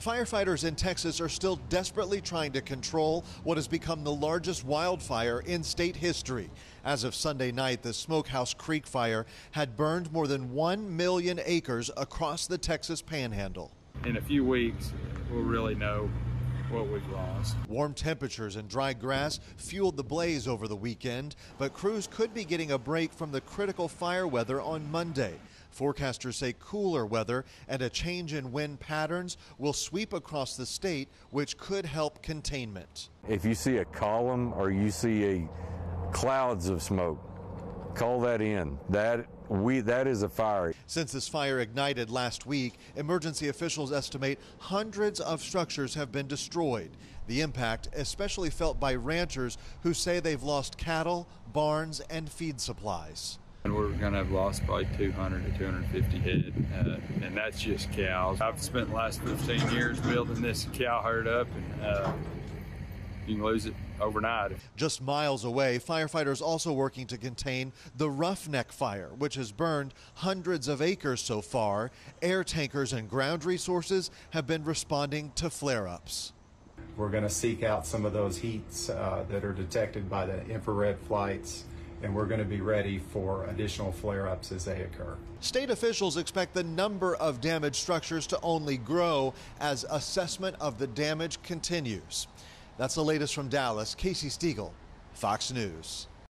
Firefighters in Texas are still desperately trying to control what has become the largest wildfire in state history. As of Sunday night, the Smokehouse Creek fire had burned more than 1 million acres across the Texas panhandle. In a few weeks, we'll really know what we've lost. Warm temperatures and dry grass fueled the blaze over the weekend, but crews could be getting a break from the critical fire weather on Monday. Forecasters say cooler weather and a change in wind patterns will sweep across the state, which could help containment. If you see a column or you see a clouds of smoke, call that in. That we that is a fire. Since this fire ignited last week, emergency officials estimate hundreds of structures have been destroyed. The impact especially felt by ranchers who say they've lost cattle, barns, and feed supplies. And we're going to have lost probably 200 to 250 head, uh, and that's just cows. I've spent the last 15 years building this cow herd up, and uh, you can lose it overnight. Just miles away, firefighters also working to contain the Roughneck fire, which has burned hundreds of acres so far. Air tankers and ground resources have been responding to flare ups. We're going to seek out some of those heats uh, that are detected by the infrared flights and we're going to be ready for additional flare ups as they occur. State officials expect the number of damaged structures to only grow as assessment of the damage continues. That's the latest from Dallas. Casey Stegall, Fox News.